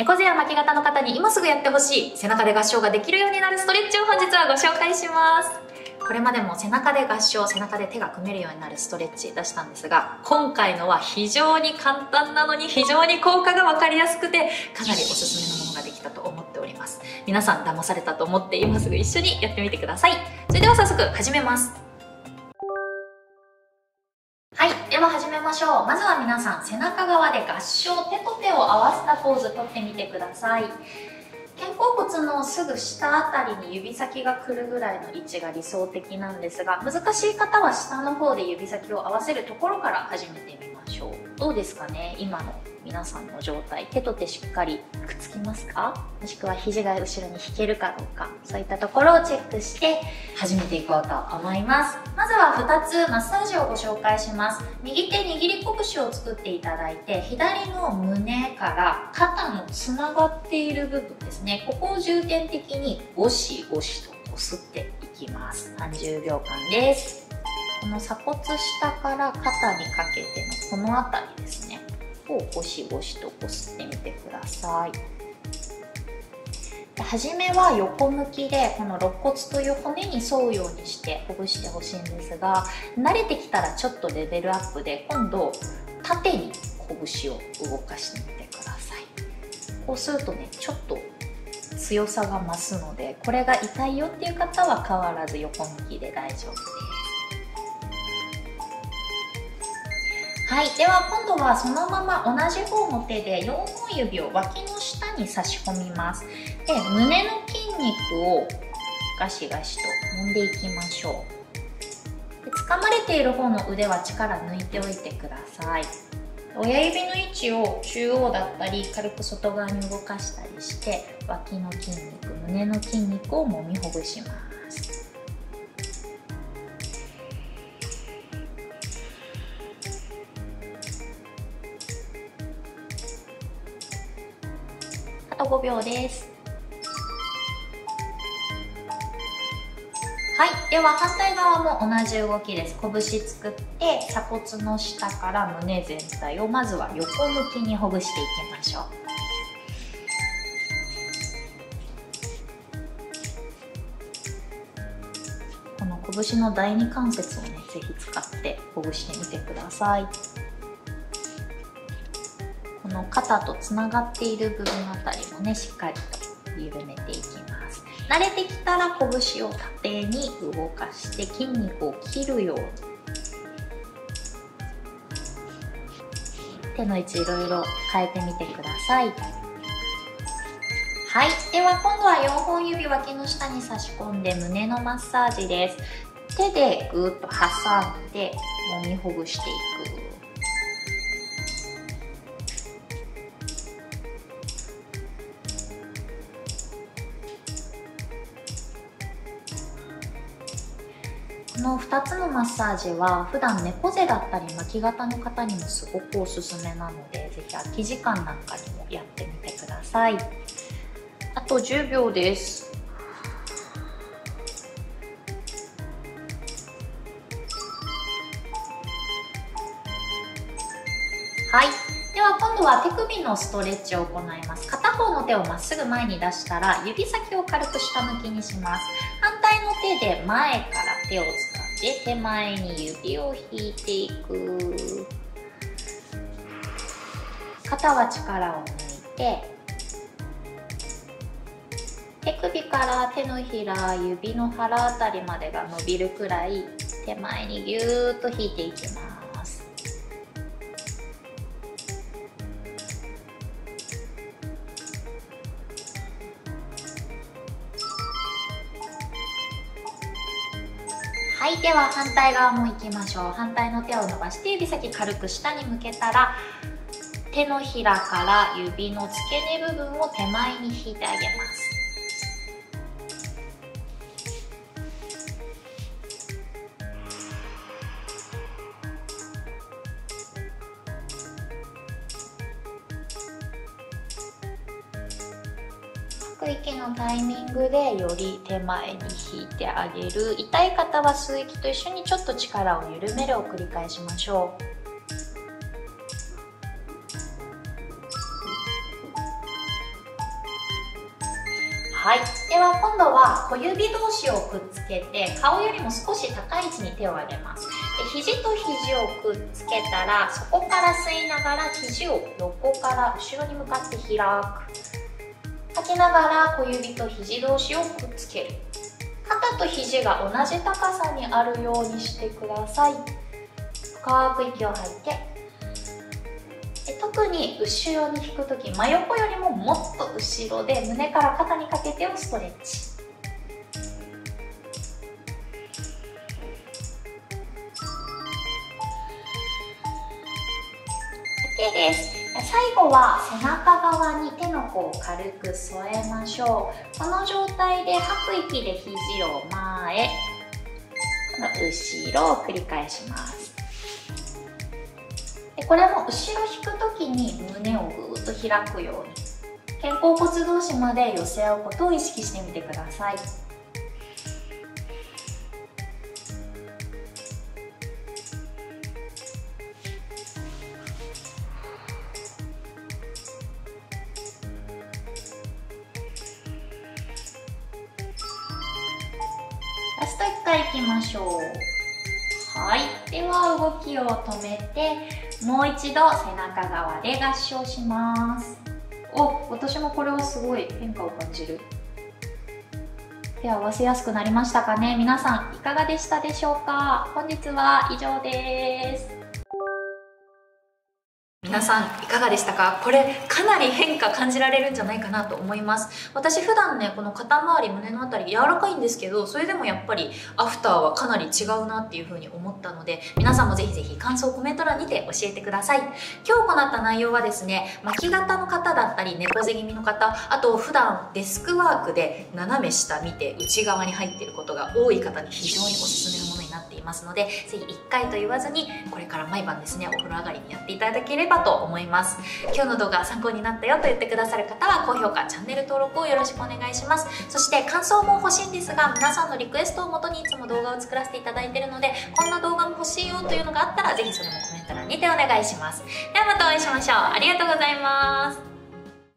猫背や巻き型の方に今すぐやってほしい背中で合唱ができるようになるストレッチを本日はご紹介します。これまでも背中で合唱背中で手が組めるようになるストレッチ出したんですが今回のは非常に簡単なのに非常に効果が分かりやすくてかなりおすすめのものができたと思っております。皆さん騙されたと思って今すぐ一緒にやってみてください。それでは早速始めます。では始めましょう。まずは皆さん背中側で合掌手と手を合わせたポーズとってみてください。肩甲骨のすぐ下あたりに指先が来るぐらいの位置が理想的なんですが難しい方は下の方で指先を合わせるところから始めてみましょう。どうですかね？今の。皆さんの状態手と手しっかりくっつきますか？もしくは肘が後ろに引けるかどうか。そういったところをチェックして始めていこうと思います。まずは2つマッサージをご紹介します。右手握り拳を作っていただいて左の胸から肩のつながっている部分ですね。ここを重点的にゴシゴシとこすっていきます。30秒間です。この鎖骨下から肩にかけてのこの辺りですね。をゴシゴシとこすってみてください。初めは横向きでこの肋骨という骨に沿うようにしてほぐしてほしいんですが慣れてきたらちょっとレベルアップで今度縦に拳を動かしてみてください。こうするとねちょっと強さが増すのでこれが痛いよっていう方は変わらず横向きで大丈夫です。はい、では今度はそのまま同じ方の手で4本指を脇の下に差し込みます。で胸の筋肉をガシガシと揉んでいきましょう。で掴まれている方の腕は力抜いておいてください。親指の位置を中央だったり軽く外側に動かしたりして脇の筋肉胸の筋肉を揉みほぐします。と5秒です。はい。では反対側も同じ動きです。拳作って鎖骨の下から胸全体をまずは横向きにほぐしていきましょう。この拳の第二関節をねぜひ使ってほぐしてみてください。の肩とつながっている部分あたりもねしっかりと緩めていきます。慣れてきたら拳を縦に動かして筋肉を切るように。手の位置いろいろ変えてみてください。はい。では今度は4本指脇の下に差し込んで胸のマッサージです。手でぐーっと挟んで揉みほぐしていく。この2つのマッサージは普段猫背だったり巻き肩の方にもすごくおすすめなので是非空き時間なんかにもやってみてください。あと10秒です。では今度は手首のストレッチを行います。片方の手をまっすぐ前に出したら指先を軽く下向きにします。反対の手で前から手を使って手前に指を引いていく。肩は力を抜いて手首から手のひら指の腹あたりまでが伸びるくらい手前にぎゅーっと引いていきます。はい。では反対側も行きましょう。反対の手を伸ばして指先軽く下に向けたら手のひらから指の付け根部分を手前に引いてあげます。く息のタイミングでより手前に引いてあげる痛い方は吸う息と一緒にちょっと力を緩めるを繰り返しましょう。はい。では今度は小指同士をくっつけて顔よりも少し高い位置に手を上げます。で肘と肘をくっつけたらそこから吸いながら肘を横から後ろに向かって開く。吐きながら小指と肘同士をくっつける。肩と肘が同じ高さにあるようにしてください。深く息を吐いて。特に後ろに引く時真横よりももっと後ろで胸から肩にかけてをストレッチ。OK です。最後は背中側に手の甲を軽く添えましょう。この状態で吐く息で肘を前後ろを繰り返します。でこれも後ろ引く時に胸をぐーっと開くように肩甲骨同士まで寄せ合うことを意識してみてください。スト1回いきましょう。はい。では動きを止めてもう一度背中側で合掌します。お私もこれはすごい変化を感じる。手を合わせやすくなりましたかね？皆さんいかがでしたでしょうか？本日は以上です。皆さんいかがでしたか？これかなり変化感じられるんじゃないかなと思います。私普段ねこの肩周り胸の辺り柔らかいんですけどそれでもやっぱりアフターはかなり違うなっていう風に思ったので皆さんもぜひぜひ感想コメント欄にて教えてください。今日行った内容はですね巻き型の方だったり猫背気味の方あと普段デスクワークで斜め下見て内側に入っていることが多い方に非常におすすめのなっていますのでぜひ1回と言わずにこれから毎晩ですねお風呂上がりにやっていただければと思います。今日の動画参考になったよと言ってくださる方は高評価チャンネル登録をよろしくお願いします。そして感想も欲しいんですが皆さんのリクエストをもとにいつも動画を作らせていただいているのでこんな動画も欲しいよというのがあったらぜひそれもコメント欄にてお願いします。ではまたお会いしましょう。ありがとうございます。